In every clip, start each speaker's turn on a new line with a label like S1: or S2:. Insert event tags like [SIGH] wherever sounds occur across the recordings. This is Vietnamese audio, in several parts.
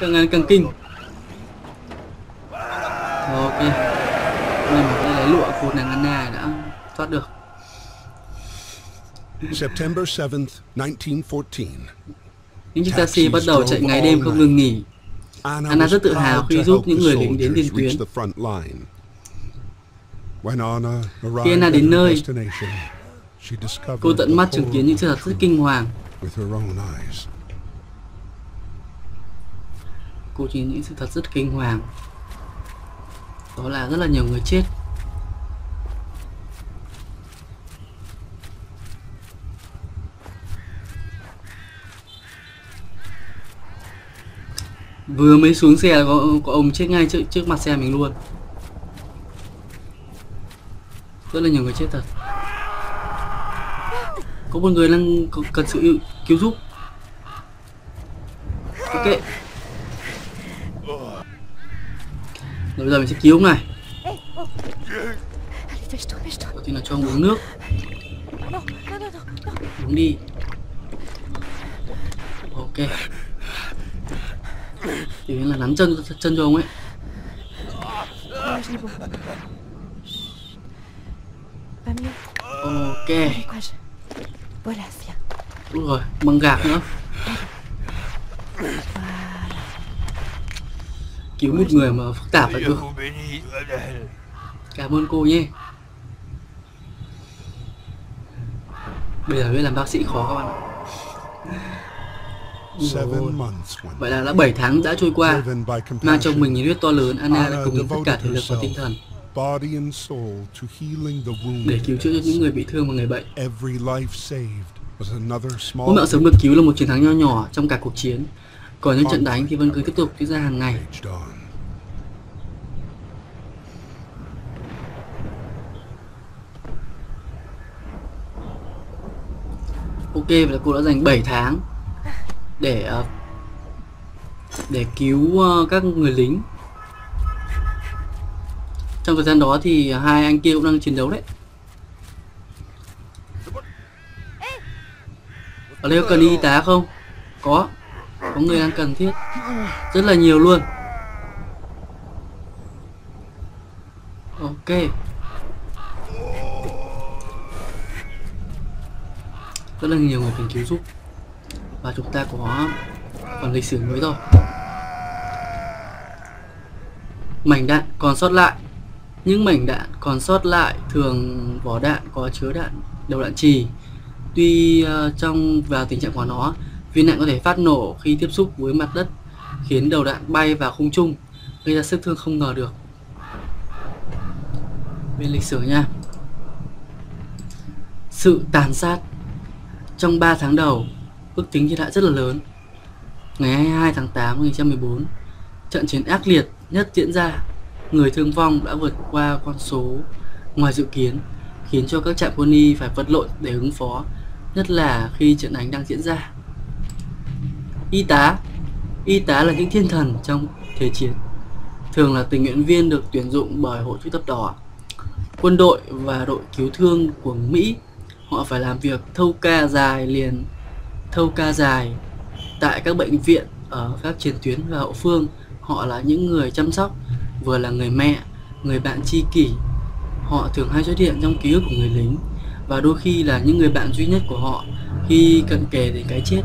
S1: càng ngày càng kinh. Ok. Này mà đây lấy lụa cột nàng Anna đã thoát được.
S2: September 7th, 1914.
S1: những chiếc taxi bắt đầu chạy ngày đêm không ngừng nghỉ.
S2: Anna,
S1: rất tự hào khi giúp những người lính đến tiền tuyến. Khi Anna đến nơi, cô tận mắt chứng kiến những sự thật rất kinh hoàng cô chỉ những sự thật rất kinh hoàng. Đó là rất là nhiều người chết. Vừa mới xuống xe có, có ông chết ngay trước trước mặt xe mình luôn. Rất là nhiều người chết thật. Có một người đang cần sự cứu giúp. Ok rồi bây giờ mình sẽ cứu ông này. Đầu tiên là cho ông uống nước. Uống đi. Ok. Thì là nắn chân chân cho ông ấy. Ok.
S3: Allez,
S1: rồi băng gạc nữa cứu một người mà phức tạp vậy
S4: Adèle.
S1: cảm ơn cô nhé. Bây giờ biết làm bác sĩ khó các bạn ạ. Vậy là đã 7 tháng đã trôi qua. Mang trong mình nhiệt huyết to lớn Anna đã cùng tất cả thể lực và tinh thần. để cứu chữa cho những người bị thương và người bệnh. Mỗi mạng sống được cứu là một chiến thắng nho nhỏ trong cả cuộc chiến còn những trận đánh thì vẫn cứ tiếp tục diễn ra hàng ngày. Ok, vậy là cô đã dành 7 tháng để ờ, để cứu ờ, các người lính. Trong thời gian đó thì hai anh kia cũng đang chiến đấu đấy. Ở đây có cần đi y tá không? Có. Có người đang cần thiết. Rất là nhiều luôn. Ok. rất là nhiều người cần cứu giúp và chúng ta có phần lịch sử mới rồi mảnh đạn còn sót lại những mảnh đạn còn sót lại thường vỏ đạn có chứa đạn đầu đạn trì tuy ờ, trong vào tình trạng của nó viên đạn có thể phát nổ khi tiếp xúc với mặt đất khiến đầu đạn bay vào không trung gây ra sức thương không ngờ được bên lịch sử nha sự tàn sát trong 3 tháng đầu, ước tính thiệt hại rất là lớn. Ngày 22 tháng 8 2014, trận chiến ác liệt nhất diễn ra, người thương vong đã vượt qua con số ngoài dự kiến, khiến cho các trạm quân y phải vật lộn để ứng phó, nhất là khi trận đánh đang diễn ra. Y tá. Y tá là những thiên thần trong thế chiến, thường là tình nguyện viên được tuyển dụng bởi Hội chữ thập đỏ, quân đội và đội cứu thương của Mỹ họ phải làm việc thâu ca dài liền thâu ca dài. Tại các bệnh viện ở các chiến tuyến và hậu phương họ là những người chăm sóc vừa là người mẹ người bạn tri kỷ. Họ thường hay xuất hiện trong ký ức của người lính và đôi khi là những người bạn duy nhất của họ khi cận kề đến cái chết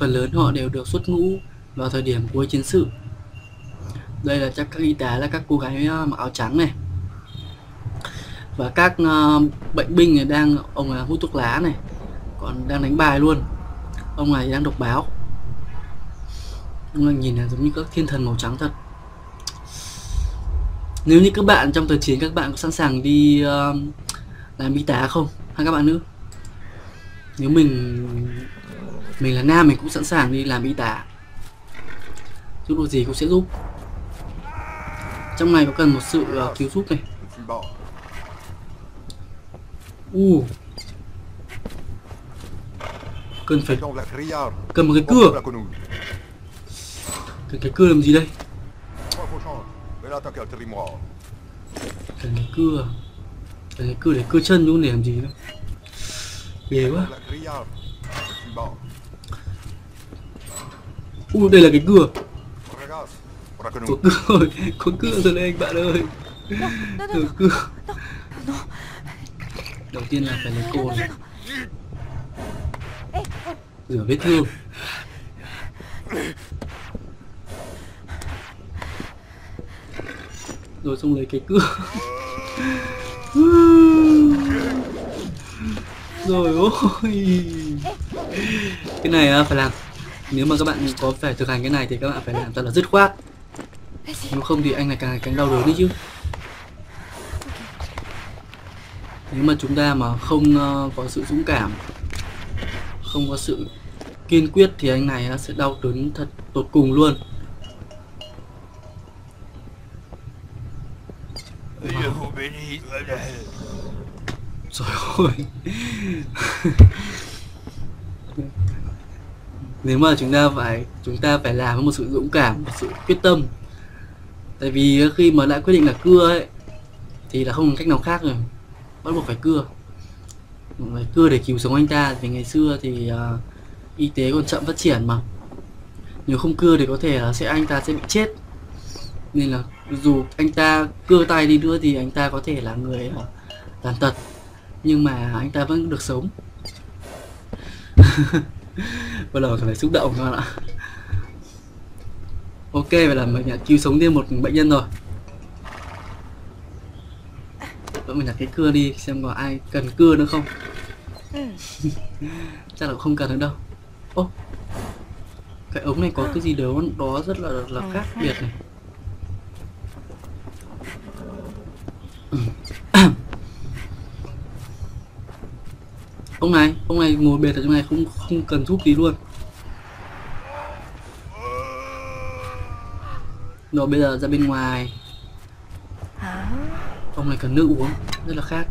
S1: phần lớn họ đều được xuất ngũ vào thời điểm cuối chiến sự. Đây là chắc các y tá là các cô gái à, mặc áo trắng này. Và các uh, bệnh binh này đang ông là hút thuốc lá này còn đang đánh bài luôn. Ông này đang đọc báo. Ông này nhìn là giống như các thiên thần màu trắng thật. Nếu như các bạn trong thời chiến các bạn có sẵn sàng đi uh, làm y tá không? Hay các bạn nữ? Nếu mình mình là nam mình cũng sẵn sàng đi làm y tá. Giúp được gì cũng sẽ giúp. Trong này có cần một sự uh, cứu giúp này. U. Cần phải cần một cái cưa. Cần cái cưa làm gì đây? Cần cái cưa. Cần cái cưa để cưa chân luôn để làm gì nữa ghê quá.
S4: La criarde. Je suis mort.
S1: u đây là cái cưa
S4: que
S1: có cưa rồi có cưa rồi đây anh bạn ơi. Có cưa đầu tiên là phải lấy.
S3: Hé, hé,
S1: rửa vết thương. Rồi xong lấy cái cưa rồi ôi. Cái này phải làm nếu mà các bạn có phải thực hành cái này thì các bạn phải làm thật là dứt khoát. Nếu không thì anh này càng ngày càng đau đớn đấy chứ. Nếu mà chúng ta mà không ờ, có sự dũng cảm không có sự kiên quyết thì anh này sẽ đau đớn thật tột cùng luôn.
S4: Bénis.
S1: rồi ôi [LAUGHS] nếu mà chúng ta phải chúng ta phải làm với một sự dũng cảm một sự quyết tâm. Tại vì khi mà đã quyết định là cưa ấy thì là không có cách nào khác rồi. Bắt buộc phải cưa. Phải cưa để cứu sống anh ta. Vì ngày xưa thì uh, y tế còn chậm phát triển mà. Nếu không cưa thì có thể là sẽ anh ta sẽ bị chết. Nên là dù anh ta cưa tay đi nữa thì anh ta có thể là người uh, tàn tật. Nhưng mà anh ta vẫn được sống. [LAUGHS] bắt đầu phải xúc động các bạn ạ. Ok vậy là mình đã cứu sống thêm một bệnh nhân rồi. Vậy mình đặt cái cưa đi xem có ai cần cưa nữa không?
S3: Ừ. [LAUGHS]
S1: chắc là không cần nữa đâu. Ô cái ống này có cái gì đó đó rất là là khác. biệt này ông này ông này ngồi bệt ở trong này không không cần giúp gì luôn. Rồi bây giờ ra bên ngoài. Ông này cần nước uống, rất là khát.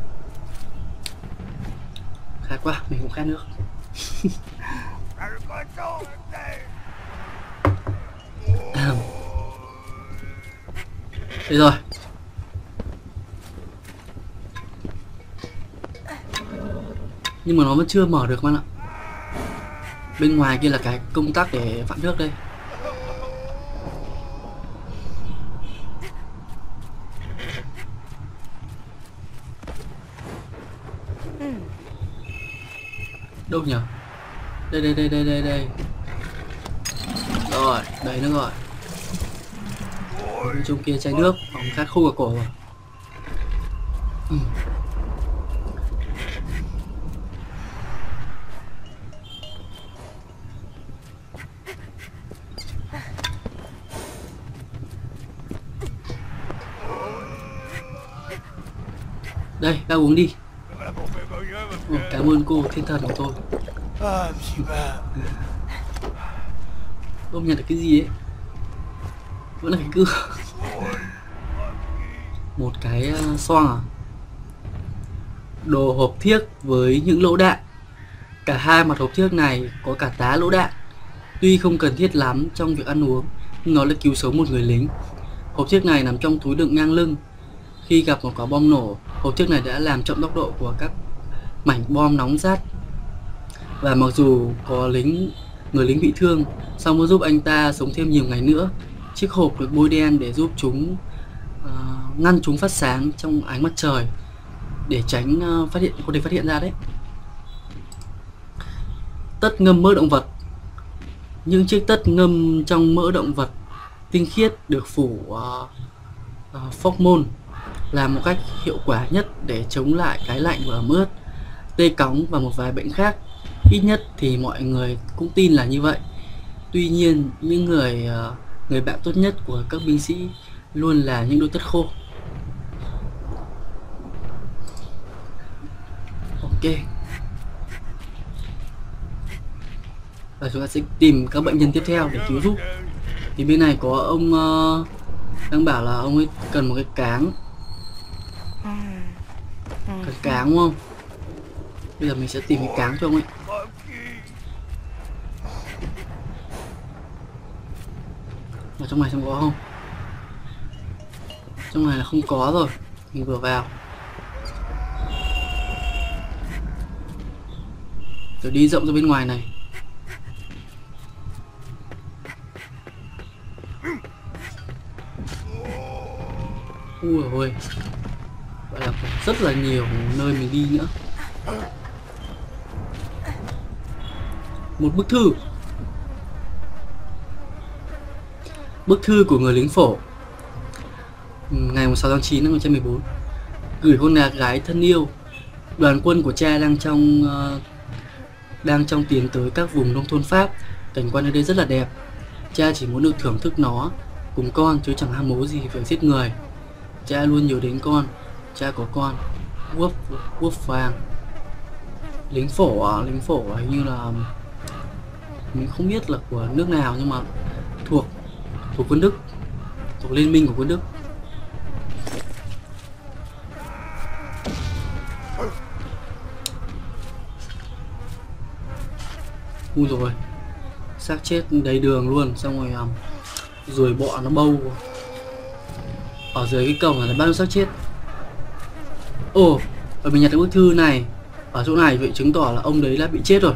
S1: Khát quá, mình cũng khát nước. [LAUGHS] Đây rồi nhưng mà nó vẫn chưa mở được bạn ạ. Bên ngoài kia là cái công tắc để vặn nước đây. Đâu nhỉ? Đây đây đây đây đây đây. Rồi đầy nước rồi. Bên trong kia chai nước, phòng khát khô cả cổ rồi. Ừ. đây đã uống đi.
S4: Gars,
S1: Ồ, cảm ơn cô thiên thần của tôi.
S4: Ah, petit bas.
S1: Ông nhận được cái gì ấy. Vẫn là cái cưa. Một cái uh, xoang à? Đồ hộp thiếc với những lỗ đạn. Cả hai mặt hộp thiếc này có cả tá lỗ đạn. Tuy không cần thiết lắm trong việc ăn uống Nhưng nó lại cứu sống một người lính. Hộp thiếc này nằm trong túi đựng ngang lưng khi gặp một quả bom nổ Hộp trước này đã làm chậm tốc độ của các mảnh bom nóng rát. Và mặc dù có lính người lính bị thương song muốn giúp anh ta sống thêm nhiều ngày nữa chiếc hộp được bôi đen để giúp chúng uh, ngăn chúng phát sáng trong ánh mặt trời để tránh uh, phát hiện có thể phát hiện ra đấy. Tất ngâm mỡ động vật. Những chiếc tất ngâm trong mỡ động vật tinh khiết được phủ uh, uh, phóc môn là một cách hiệu quả nhất để chống lại cái lạnh và ẩm ướt tê cóng và một vài bệnh khác. Ít nhất thì mọi người cũng tin là như vậy. Tuy nhiên những người ờ, người bạn tốt nhất của các binh sĩ luôn là những đôi tất khô. Ok. Và chúng ta sẽ tìm các bệnh nhân tiếp theo để cứu giúp. Thì bên này có ông uh, đang bảo là ông ấy cần một cái cáng.
S3: Ừ.
S1: cáng, đúng không? Bây giờ mình sẽ tìm cái cáng cho ông ấy. Ở trong này xem có không? Trong này là không có rồi. Mình vừa vào. Rồi đi rộng ra bên ngoài này. Ui ôi rất là nhiều nơi mình đi nữa. Một bức thư. Bức thư của người lính phổ. Ngày 6 tháng 9 năm 1914 gửi con nhà gái thân yêu. Đoàn quân của cha đang trong uh, đang trong tiến tới các vùng nông thôn Pháp. Cảnh quan ở đây rất là đẹp. Cha chỉ muốn được thưởng thức nó. Cùng con chứ chẳng ham mố gì về giết người. Cha luôn nhớ đến con cha của con quốc quốc vàng. Lính phổ à, lính phổ à, hình như là mình không biết là của nước nào nhưng mà thuộc thuộc quân Đức thuộc liên minh của quân Đức. U rồi xác chết đầy đường luôn xong rồi um, bọ nó bâu. Ở dưới cái cổng là bao nhiêu xác chết? Ồ và mình nhặt được bức thư này. Ở chỗ này vậy chứng tỏ là ông đấy đã bị chết rồi.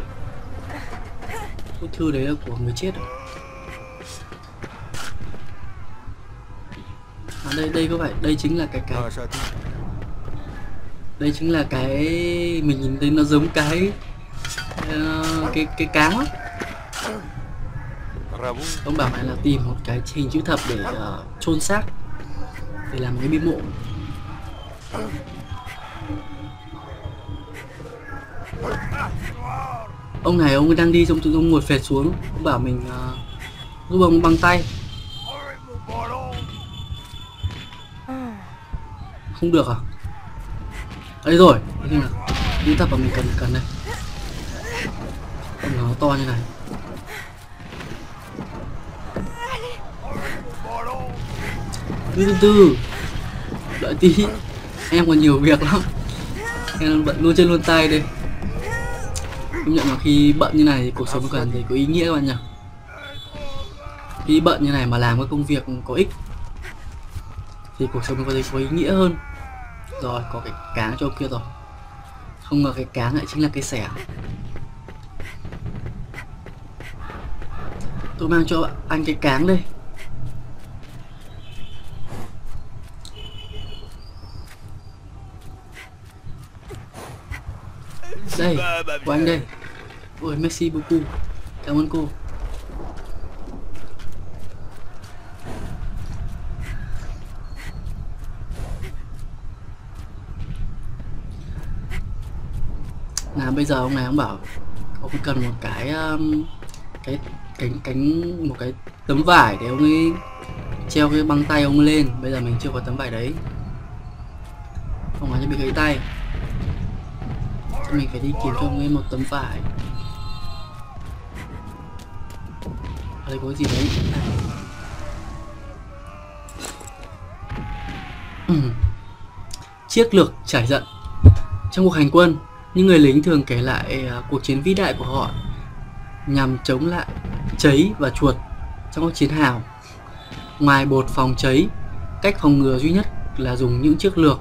S1: Bức thư đấy là của người chết rồi. À, đây đây có phải đây chính là cái cái.
S2: Thế?
S1: đây chính là cái mình nhìn thấy nó giống cái ờ, cái cái cáng ông bảo mày là tìm một cái hình chữ thập để uh, chôn xác để làm cái bia mộ ông này ông ấy đang đi xong tự ông ngồi phệt xuống ông bảo mình uh, giúp ông bằng tay. Không được à? Ấy đây rồi đây xem đi tập thập mình cần cần đây. Nó to như này. Từ từ từ. Đợi tí em còn nhiều việc lắm. Em bận luôn chân luôn tay đây công nhận là khi bận như này thì cuộc sống cần thấy có ý nghĩa các bạn nhỉ? Khi bận như này mà làm cái công việc có ích thì cuộc sống có thể có ý nghĩa hơn. Rồi, có cái cáng cho kia rồi. Không ngờ cái cáng lại chính là cái xẻ. Tôi mang cho anh cái cáng đây. Đây của anh đây. Ôi Messi Buku cảm ơn cô. Là bây giờ ông này ông bảo ông cần một cái um, cái cánh cánh một cái tấm vải để ông ấy treo cái băng tay ông lên. Bây giờ mình chưa có tấm vải đấy. Không phải cho bị gãy tay mình phải đi kiếm cho ông ấy một tấm vải. Ở đây có cái gì đấy? Chiếc lược trải giận. Trong cuộc hành quân, những người lính thường kể lại à, cuộc chiến vĩ đại của họ nhằm chống lại cháy và chuột trong các chiến hào. Ngoài bột phòng cháy, cách phòng ngừa duy nhất là dùng những chiếc lược.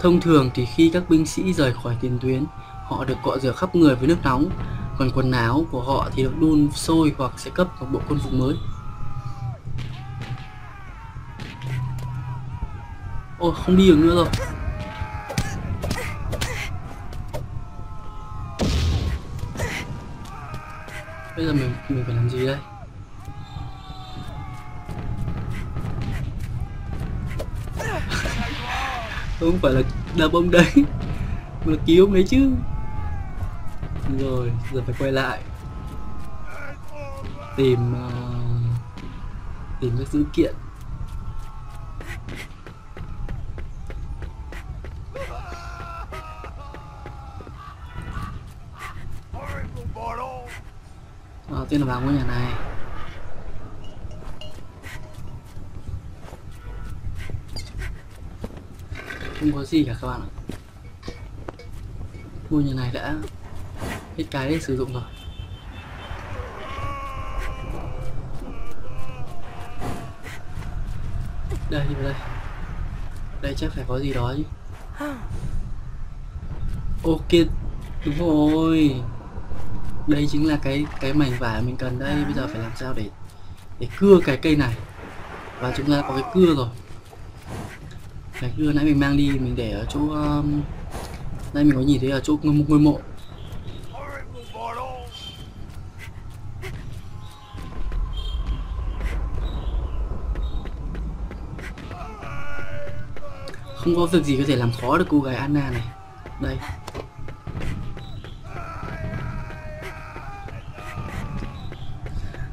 S1: Thông thường thì khi các binh sĩ rời khỏi tiền tuyến họ được cọ rửa khắp người với nước nóng, còn quần áo của họ thì được đun sôi hoặc sẽ cấp một bộ quân phục mới. Ôi, không đi được nữa rồi. Bây giờ mình mình phải làm gì đây? [LAUGHS] Không phải là đập ông đấy, mà là cứu ông đấy chứ rồi giờ phải quay lại. Tìm uh, tìm các dữ kiện. Ờ, Đầu tiên là vào ngôi nhà này. Không có gì cả các bạn ạ. Ngôi nhà này đã hết cái để sử dụng rồi. Đây đi vào đây. Đây chắc phải có gì đó chứ. Ok đúng rồi. Đây chính là cái cái mảnh vải mình cần đây. Bây giờ phải làm sao để để cưa cái cây này? Và chúng ta có cái cưa rồi. Cái cưa nãy mình mang đi mình để ở chỗ um, nãy mình có nhìn thấy ở chỗ ngôi, ngôi mộ. Không có việc gì có thể làm khó được cô gái Anna này. Đây.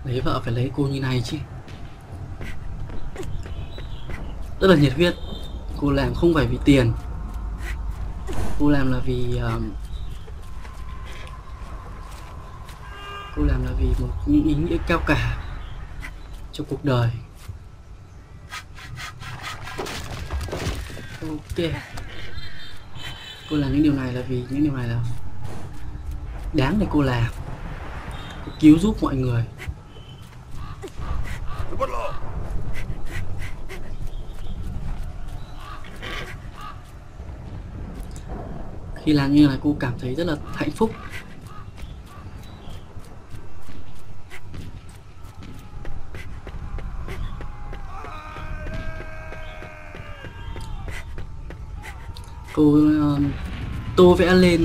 S1: Lấy vợ phải lấy cô như này chứ. Rất là nhiệt huyết. Cô làm không phải vì tiền. Cô làm là vì um, cô làm là vì một những ý nghĩa cao cả cho cuộc đời. Ok cô làm những điều này là vì những điều này là đáng để cô làm. Cô cứu giúp mọi người. Khi làm như này cô cảm thấy rất là hạnh phúc cô ờ, tô vẽ lên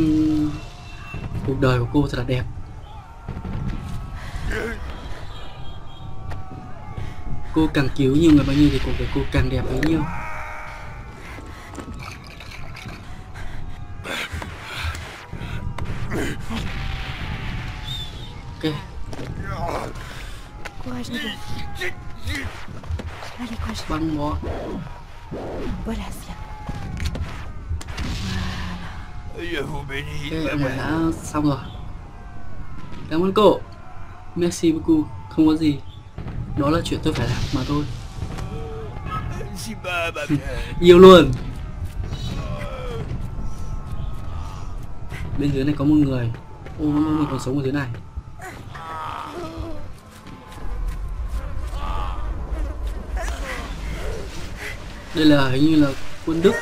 S1: cuộc đời của cô thật là đẹp. Cô càng cứu nhiều người bao nhiêu thì cuộc đời cô càng đẹp bấy nhiêu. Ok. Băng bó. Ấy
S4: mère.
S1: đã xong rồi. Cảm ơn cô. Merci beaucoup. Không có gì. Đó là chuyện tôi phải làm mà thôi. Yêu luôn. Bên dưới này có một người. Ô, mình còn sống ở dưới này. Đây là hình như là quân Đức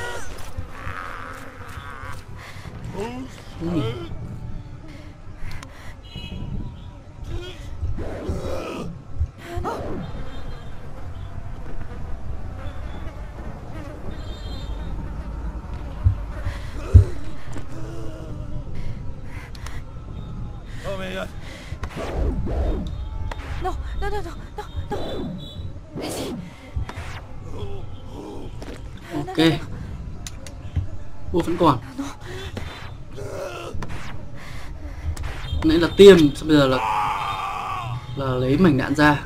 S1: vẫn còn. Nãy là tiêm xong bây giờ là Là lấy mảnh đạn ra.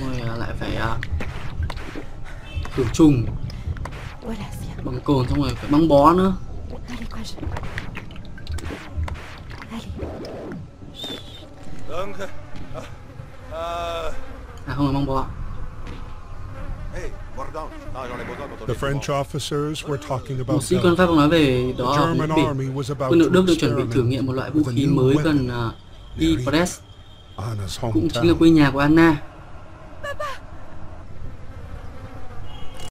S1: Rồi à, lại phải à, Khử trùng bằng cồn Xong rồi phải băng bó nữa. À không phải băng bó.
S2: The French officers were talking
S1: Một
S2: about
S1: sĩ quan. Pháp nói về
S2: The
S1: đó ở
S2: about
S1: Quân đội Đức
S2: to
S1: đang chuẩn bị thử nghiệm một loại vũ khí mới gần uh, Ypres Cũng chính là quê nhà của Anna